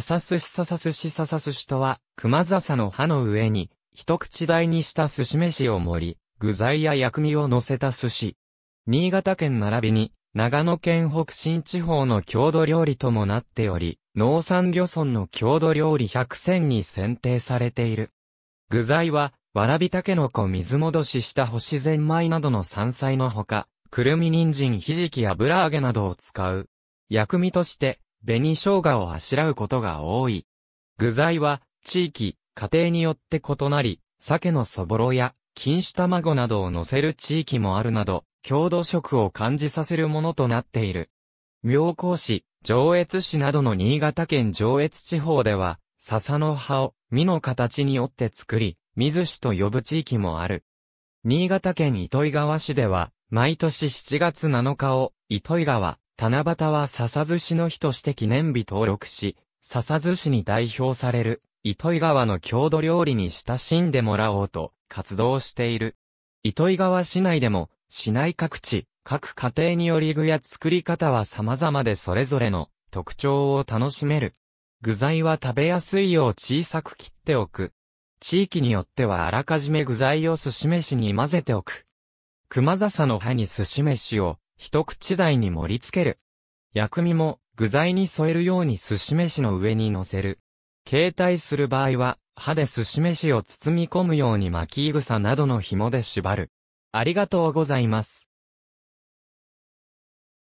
笹寿司笹寿司笹寿司とは、熊笹の葉の上に、一口大にした寿司飯を盛り、具材や薬味を乗せた寿司。新潟県並びに、長野県北新地方の郷土料理ともなっており、農産漁村の郷土料理100選に選定されている。具材は、わらびたけのこ水戻しした干しゼンマイなどの山菜のほか、くるみ人参ひじき油揚げなどを使う。薬味として、紅生姜をあしらうことが多い。具材は、地域、家庭によって異なり、鮭のそぼろや、錦糸卵などを乗せる地域もあるなど、郷土色を感じさせるものとなっている。妙高市、上越市などの新潟県上越地方では、笹の葉を実の形によって作り、水市と呼ぶ地域もある。新潟県糸魚川市では、毎年7月7日を、糸魚川、七夕は笹寿司の日として記念日登録し、笹寿司に代表される、糸魚川の郷土料理に親しんでもらおうと、活動している。糸魚川市内でも、市内各地、各家庭により具や作り方は様々でそれぞれの特徴を楽しめる。具材は食べやすいよう小さく切っておく。地域によってはあらかじめ具材を寿司飯に混ぜておく。熊笹の葉に寿司飯を一口大に盛り付ける。薬味も具材に添えるように寿司飯の上に乗せる。携帯する場合は、歯で寿司飯を包み込むように巻き草などの紐で縛る。ありがとうございます。